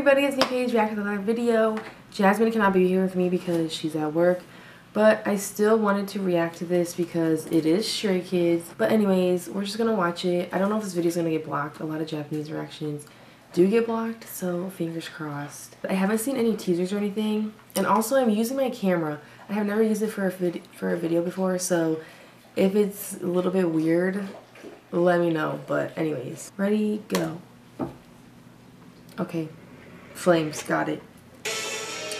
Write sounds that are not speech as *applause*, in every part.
everybody, it's me Paige back with another video. Jasmine cannot be here with me because she's at work. But I still wanted to react to this because it is Stray Kids. But anyways, we're just gonna watch it. I don't know if this video is gonna get blocked. A lot of Japanese reactions do get blocked, so fingers crossed. I haven't seen any teasers or anything. And also I'm using my camera. I have never used it for a, vid for a video before, so if it's a little bit weird, let me know. But anyways, ready, go. Okay. Flames, got it.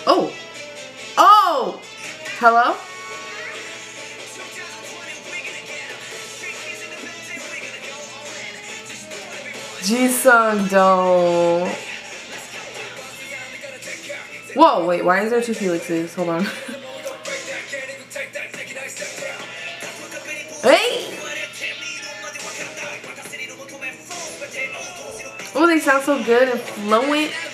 Oh! Oh! Hello? Jisung don't. Whoa, wait, why is there two Felixes? Hold on. *laughs* hey! Oh, they sound so good and fluent.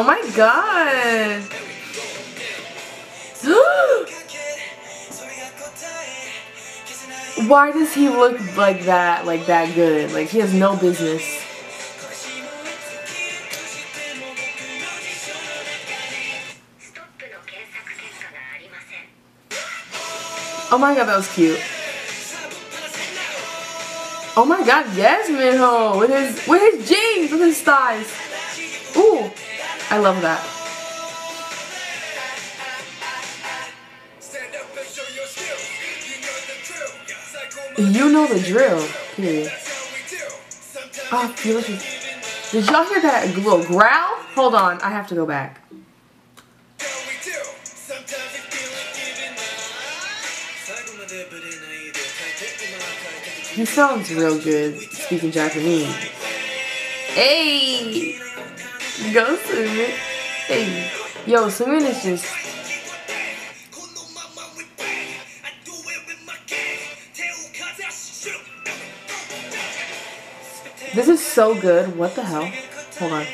Oh my god! *gasps* Why does he look like that, like that good? Like he has no business. Oh my god, that was cute. Oh my god, yes, Minho! With his with his jeans, with his thighs. Ooh, I love that. You know the drill, period. Oh, ah, Did y'all hear that little growl? Hold on, I have to go back. He sounds real good speaking Japanese. Hey! Go Seungmin. Hey. Yo, Seungmin is just... This is so good. What the hell? Hold on.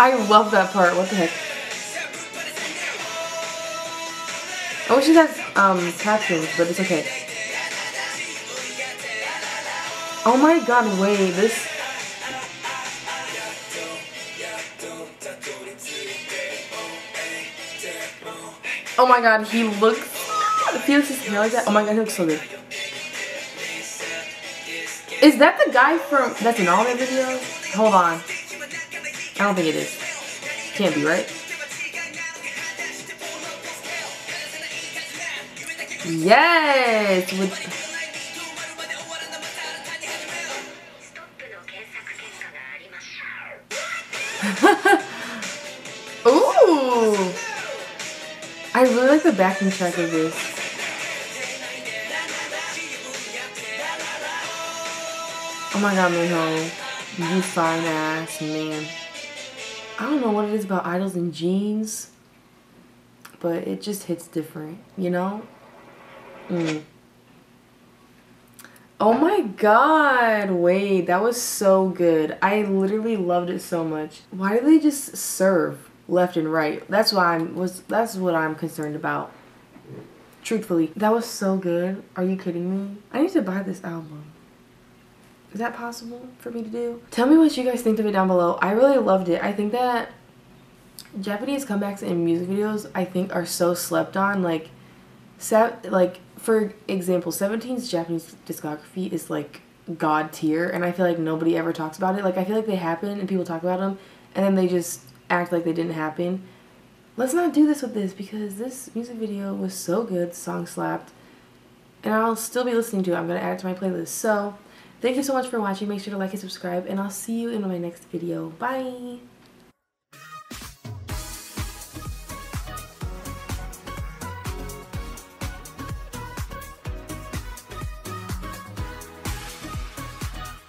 I love that part. What the heck? I wish it has um, captions, but it's okay. Oh my god, wait, this... Oh my god, he looks... Feels his hair like that. Oh my god, he looks so good. Is that the guy from... That's in all videos? Hold on. I don't think it is. Can't be, right? Yes! With *laughs* Ooh! I really like the backing track of this. Oh my god, Minho. You fine ass man. I don't know what it is about idols and jeans, but it just hits different, you know? Mm. Oh my god, wait, that was so good. I literally loved it so much. Why do they just serve left and right? That's why I'm was that's what I'm concerned about. Truthfully, that was so good. Are you kidding me? I need to buy this album. Is that possible for me to do? Tell me what you guys think of it down below. I really loved it. I think that Japanese comebacks in music videos, I think, are so slept on. Like, set like for example, 17's Japanese discography is like god tier, and I feel like nobody ever talks about it. Like, I feel like they happen and people talk about them, and then they just act like they didn't happen. Let's not do this with this because this music video was so good. Song slapped. And I'll still be listening to it. I'm to add it to my playlist. So, Thank you so much for watching. Make sure to like and subscribe, and I'll see you in my next video. Bye!